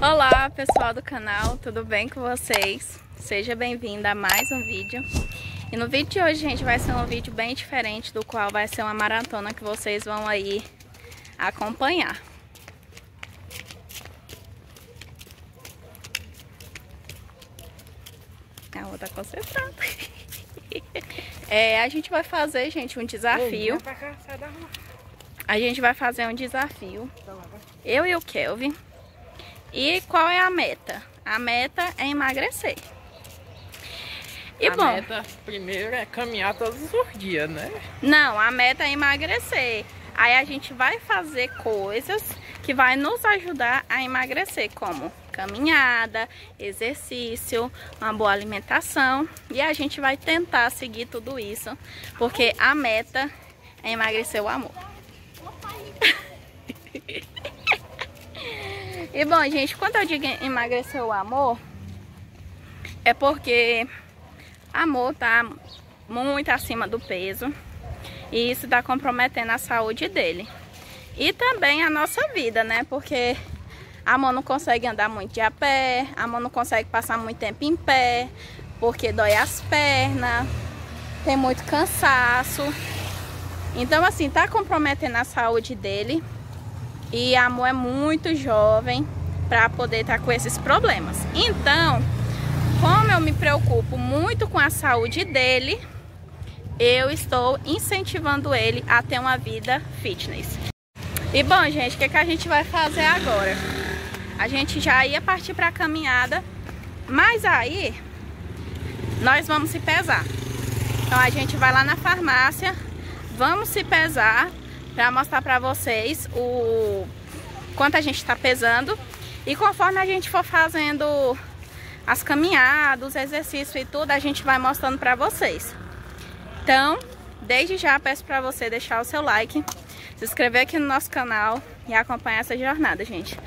Olá pessoal do canal, tudo bem com vocês? Seja bem-vindo a mais um vídeo. E no vídeo de hoje, gente, vai ser um vídeo bem diferente, do qual vai ser uma maratona que vocês vão aí acompanhar. A outra concentrada. É, a gente vai fazer, gente, um desafio. A gente vai fazer um desafio. Eu e o Kelvin. E qual é a meta? A meta é emagrecer. E a bom, meta primeiro é caminhar todos os dias, né? Não, a meta é emagrecer. Aí a gente vai fazer coisas que vai nos ajudar a emagrecer, como caminhada, exercício, uma boa alimentação. E a gente vai tentar seguir tudo isso, porque a meta é emagrecer o amor. E bom, gente, quando eu digo emagrecer o amor, é porque amor tá muito acima do peso. E isso está comprometendo a saúde dele. E também a nossa vida, né? Porque a mão não consegue andar muito de a pé, a mão não consegue passar muito tempo em pé, porque dói as pernas, tem muito cansaço. Então, assim, tá comprometendo a saúde dele. E a Amor é muito jovem para poder estar tá com esses problemas. Então, como eu me preocupo muito com a saúde dele, eu estou incentivando ele a ter uma vida fitness. E bom, gente, o que, que a gente vai fazer agora? A gente já ia partir para a caminhada, mas aí nós vamos se pesar. Então a gente vai lá na farmácia, vamos se pesar para mostrar para vocês o quanto a gente está pesando. E conforme a gente for fazendo as caminhadas, os exercícios e tudo, a gente vai mostrando para vocês. Então, desde já peço para você deixar o seu like, se inscrever aqui no nosso canal e acompanhar essa jornada, gente.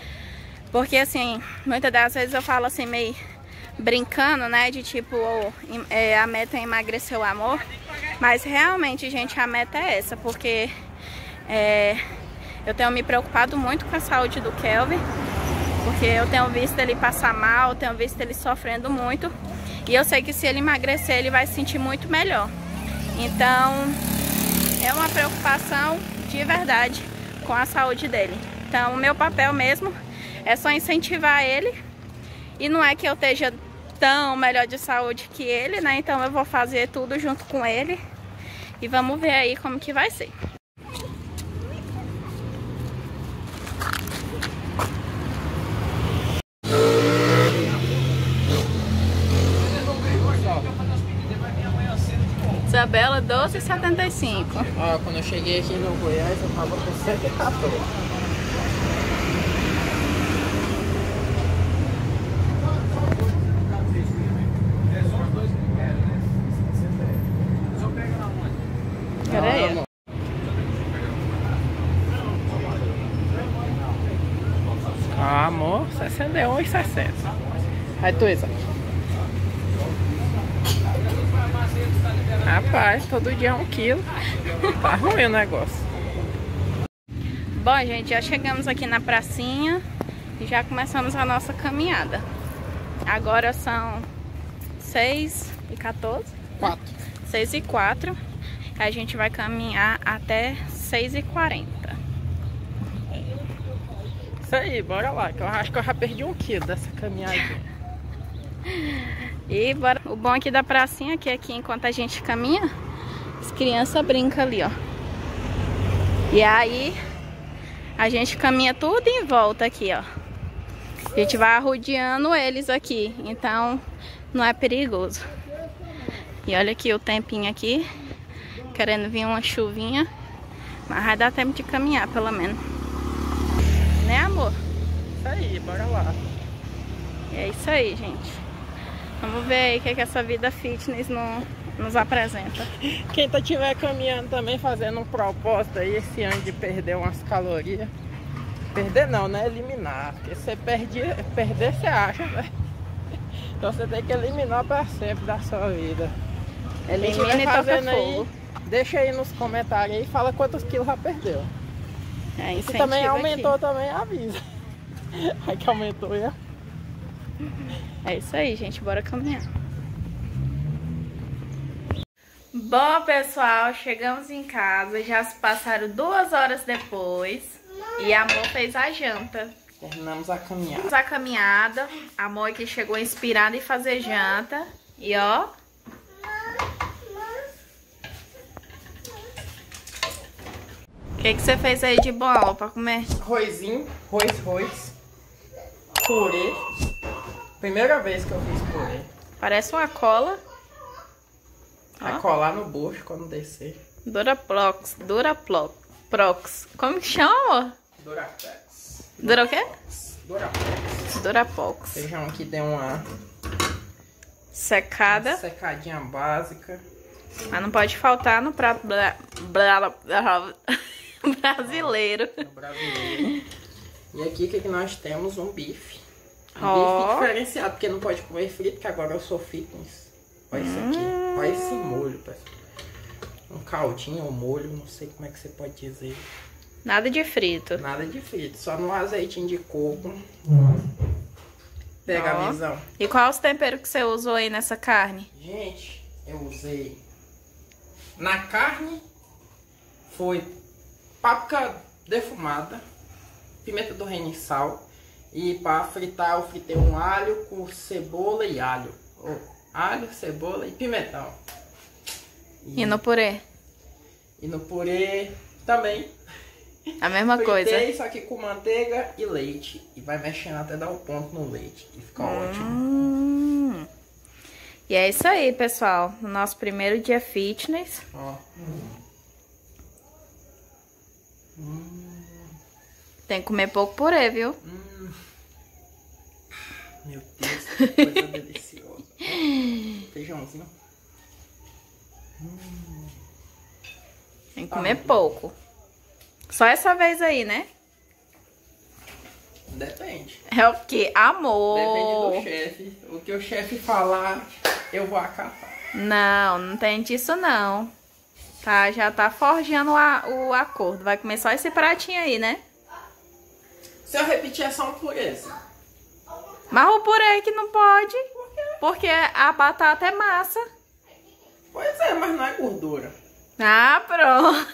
Porque assim, muitas das vezes eu falo assim meio brincando, né, de tipo, é, a meta é emagrecer o amor. Mas realmente, gente, a meta é essa, porque é, eu tenho me preocupado muito com a saúde do Kelvin. Porque eu tenho visto ele passar mal, tenho visto ele sofrendo muito. E eu sei que se ele emagrecer, ele vai se sentir muito melhor. Então, é uma preocupação de verdade com a saúde dele. Então, o meu papel mesmo é só incentivar ele. E não é que eu esteja tão melhor de saúde que ele, né? Então, eu vou fazer tudo junto com ele. E vamos ver aí como que vai ser. Isabela, 12,75. Ó, quando eu cheguei aqui no Goiás, eu tava com 114. Peraí. Ah, amor, 61 e 60. Aí tu, Isa. Rapaz, todo dia é um quilo. Tá ruim o negócio. Bom, gente, já chegamos aqui na pracinha e já começamos a nossa caminhada. Agora são 6 e 14? 4. 6 e 4. A gente vai caminhar até 6 e 40. Isso aí, bora lá, que eu acho que eu já perdi um quilo dessa caminhada. E bora. O bom aqui da pracinha, que aqui enquanto a gente caminha, as crianças brincam ali, ó. E aí, a gente caminha tudo em volta aqui, ó. A gente vai arrodeando eles aqui, então não é perigoso. E olha aqui o tempinho aqui, querendo vir uma chuvinha, mas vai dar tempo de caminhar, pelo menos. Né, amor? Isso aí, bora lá. É isso aí, gente. Vamos ver aí o que, é que essa vida fitness no, nos apresenta. Quem tá tiver caminhando também fazendo um propósito aí esse ano de perder umas calorias. Perder não, né? Eliminar. Porque você perde, perder você acha, né? Então você tem que eliminar para sempre da sua vida. Elimina e fogo. Aí, deixa aí nos comentários aí, fala quantos quilos já perdeu. É, Se também aumentou, aqui. também avisa. Aí que aumentou, já. É isso aí, gente. Bora caminhar. Bom, pessoal, chegamos em casa. Já se passaram duas horas depois. E a Amor fez a janta. Terminamos a caminhada. Terminamos a caminhada. A Amor aqui chegou inspirada em fazer janta. E ó... O que, que você fez aí de bom pra comer? Arrozinho, arroz, arroz. Purê. Primeira vez que eu fiz purê. Parece uma cola. Vai colar no bucho quando descer. Duraplox. Duraplox. Prox. Como que chama? Durapex. Dura o quê? Durapex. Durapox. Feijão aqui deu uma Secada. secadinha básica. Mas não pode faltar no prato bra- bra- bra- brasileiro. no brasileiro. E aqui o que que nós temos? Um bife. Um Ó. bife diferenciado, porque não pode comer frito, que agora eu sou fitness. Olha isso aqui. Hum. Olha esse molho, pessoal. Um caldinho ou molho, não sei como é que você pode dizer. Nada de frito. Nada de frito, só no azeitinho de coco. Pega Ó. a visão. E qual os temperos que você usou aí nessa carne? Gente, eu usei na carne foi páprica defumada, pimenta do reino e sal. E para fritar eu fritei um alho com cebola e alho. Ou alho, cebola e pimentão. E no purê? e no purê também. A mesma coisa. Fritei, só que com manteiga e leite. E vai mexendo até dar o ponto no leite. E fica ótimo. Hum. E é isso aí, pessoal. No nosso primeiro dia fitness. Ó. Tem que comer pouco purê, viu? Hum. Meu Deus, que coisa deliciosa. Feijãozinho. Tem que comer muito pouco. Só essa vez aí, né? Depende. É o que? Depende Amor. do chefe. O que o chefe falar, eu vou acatar. Não, não tem disso não. Tá, já tá forjando a- o acordo. Vai comer só esse pratinho aí, né? Se eu repetir, é só um pureza. Mas o purê que não pode. Porque a batata é massa. Pois é, mas não é gordura. Ah, pronto.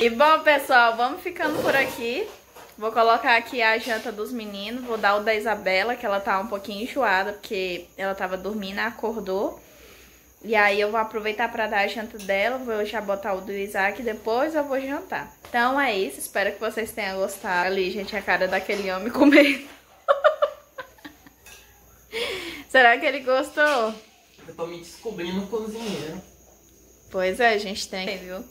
e bom, pessoal, vamos ficando por aqui. Vou colocar aqui a janta dos meninos. Vou dar o da Isabela, que ela tá um pouquinho enjoada, porque ela tava dormindo, acordou. E aí eu vou aproveitar pra dar a janta dela. Vou já botar o do Isaac e depois eu vou jantar. Então é isso. Espero que vocês tenham gostado. Ali, gente, a cara daquele homem comendo. Será que ele gostou? Eu tô me descobrindo cozinheiro. Pois é, a gente tem, viu?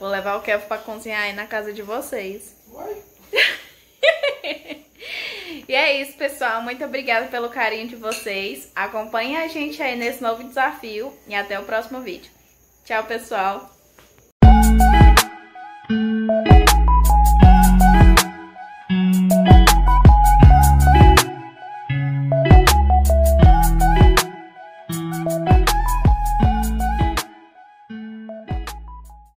Vou levar o Kevo pra cozinhar aí na casa de vocês. Uai. E é isso, pessoal. Muito obrigada pelo carinho de vocês. Acompanhe a gente aí nesse novo desafio e até o próximo vídeo. Tchau, pessoal.